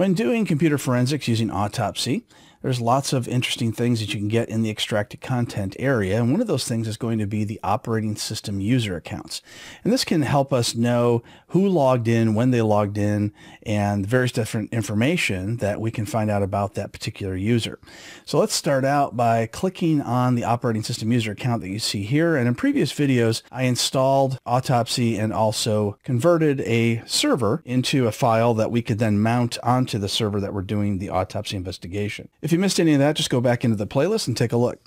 When doing computer forensics using autopsy, there's lots of interesting things that you can get in the extracted content area. And one of those things is going to be the operating system user accounts. And this can help us know who logged in, when they logged in, and various different information that we can find out about that particular user. So let's start out by clicking on the operating system user account that you see here. And in previous videos, I installed Autopsy and also converted a server into a file that we could then mount onto the server that we're doing the autopsy investigation. If if you missed any of that, just go back into the playlist and take a look.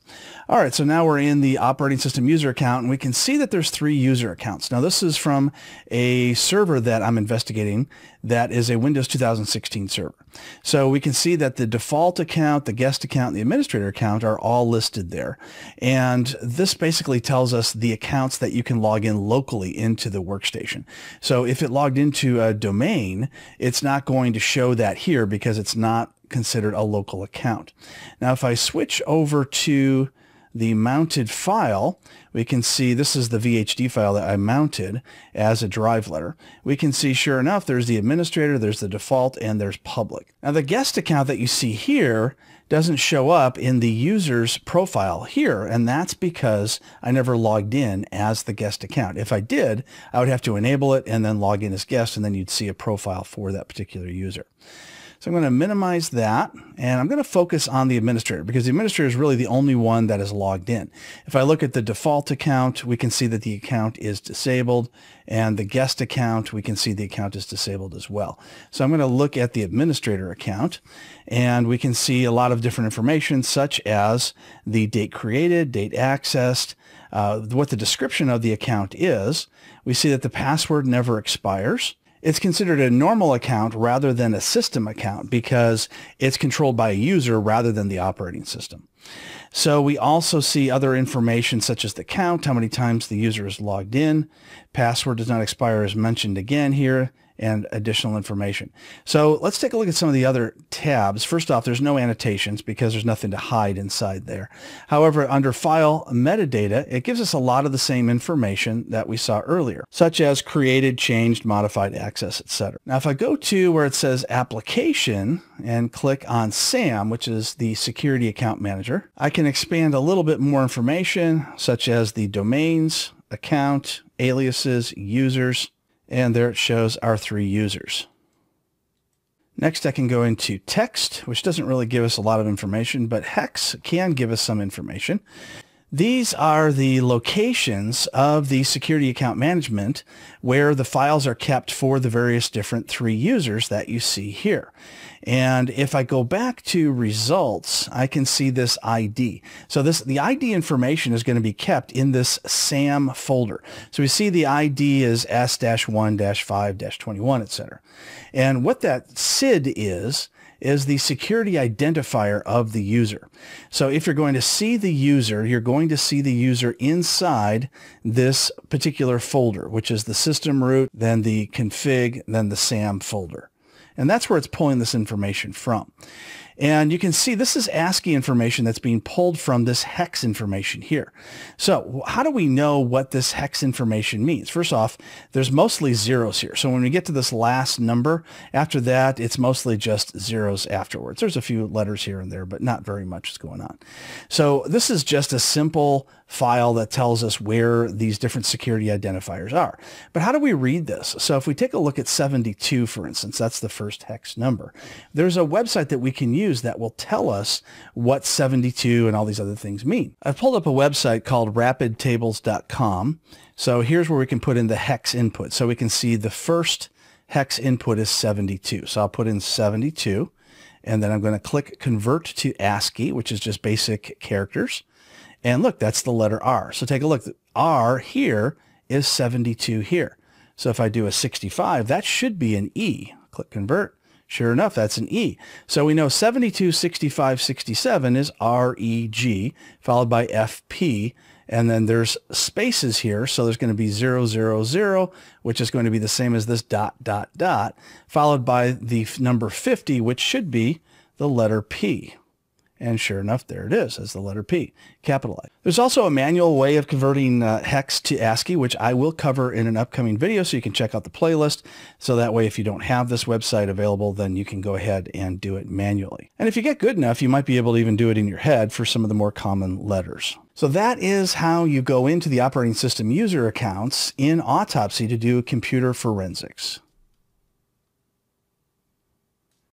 All right, so now we're in the operating system user account, and we can see that there's three user accounts. Now, this is from a server that I'm investigating that is a Windows 2016 server. So we can see that the default account, the guest account, the administrator account are all listed there. And this basically tells us the accounts that you can log in locally into the workstation. So if it logged into a domain, it's not going to show that here because it's not considered a local account. Now, if I switch over to the mounted file, we can see this is the VHD file that I mounted as a drive letter. We can see sure enough there's the administrator, there's the default, and there's public. Now the guest account that you see here doesn't show up in the user's profile here, and that's because I never logged in as the guest account. If I did, I would have to enable it and then log in as guest, and then you'd see a profile for that particular user. So I'm going to minimize that and I'm going to focus on the administrator because the administrator is really the only one that is logged in. If I look at the default account, we can see that the account is disabled and the guest account, we can see the account is disabled as well. So I'm going to look at the administrator account and we can see a lot of different information such as the date created, date accessed, uh, what the description of the account is. We see that the password never expires. It's considered a normal account rather than a system account because it's controlled by a user rather than the operating system. So we also see other information such as the count, how many times the user is logged in. Password does not expire as mentioned again here and additional information. So let's take a look at some of the other tabs. First off, there's no annotations because there's nothing to hide inside there. However, under File Metadata, it gives us a lot of the same information that we saw earlier, such as created, changed, modified, access, etc. Now, if I go to where it says Application and click on SAM, which is the Security Account Manager, I can expand a little bit more information, such as the domains, account, aliases, users, and there it shows our three users. Next, I can go into text, which doesn't really give us a lot of information, but hex can give us some information. These are the locations of the security account management where the files are kept for the various different three users that you see here. And if I go back to results, I can see this ID. So this the ID information is going to be kept in this SAM folder. So we see the ID is S-1-5-21, etc. And what that SID is, is the security identifier of the user. So if you're going to see the user, you're going to see the user inside this particular folder, which is the system root, then the config, then the SAM folder. And that's where it's pulling this information from. And you can see this is ASCII information that's being pulled from this hex information here. So how do we know what this hex information means? First off, there's mostly zeros here. So when we get to this last number, after that, it's mostly just zeros afterwards. There's a few letters here and there, but not very much is going on. So this is just a simple file that tells us where these different security identifiers are. But how do we read this? So if we take a look at 72, for instance, that's the first hex number. There's a website that we can use that will tell us what 72 and all these other things mean. I've pulled up a website called rapidtables.com. So here's where we can put in the hex input. So we can see the first hex input is 72. So I'll put in 72 and then I'm going to click convert to ASCII, which is just basic characters. And look, that's the letter R. So take a look. R here is 72 here. So if I do a 65, that should be an E. Click convert. Sure enough, that's an E. So we know 72, 65, 67 is REG, followed by FP. And then there's spaces here. So there's going to be 000, which is going to be the same as this dot, dot, dot, followed by the number 50, which should be the letter P. And sure enough, there it is as the letter P, capitalized. There's also a manual way of converting uh, hex to ASCII, which I will cover in an upcoming video, so you can check out the playlist. So that way, if you don't have this website available, then you can go ahead and do it manually. And if you get good enough, you might be able to even do it in your head for some of the more common letters. So that is how you go into the operating system user accounts in Autopsy to do computer forensics.